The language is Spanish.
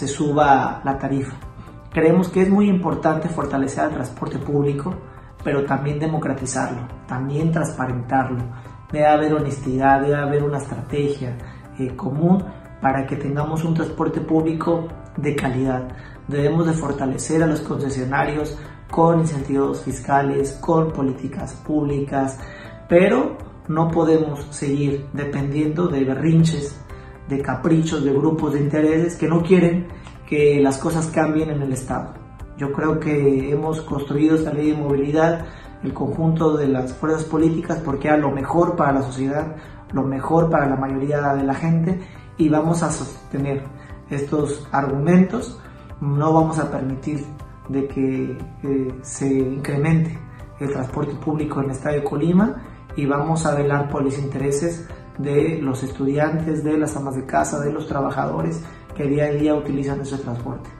se suba la tarifa. Creemos que es muy importante fortalecer el transporte público, pero también democratizarlo, también transparentarlo. Debe haber honestidad, debe haber una estrategia eh, común para que tengamos un transporte público de calidad. Debemos de fortalecer a los concesionarios con incentivos fiscales, con políticas públicas, pero no podemos seguir dependiendo de berrinches, de caprichos, de grupos de intereses que no quieren que las cosas cambien en el Estado. Yo creo que hemos construido esta ley de movilidad, el conjunto de las fuerzas políticas, porque era lo mejor para la sociedad, lo mejor para la mayoría de la gente y vamos a sostener estos argumentos. No vamos a permitir de que eh, se incremente el transporte público en el Estado de Colima y vamos a velar por los intereses de los estudiantes, de las amas de casa, de los trabajadores que día a día utilizan ese transporte.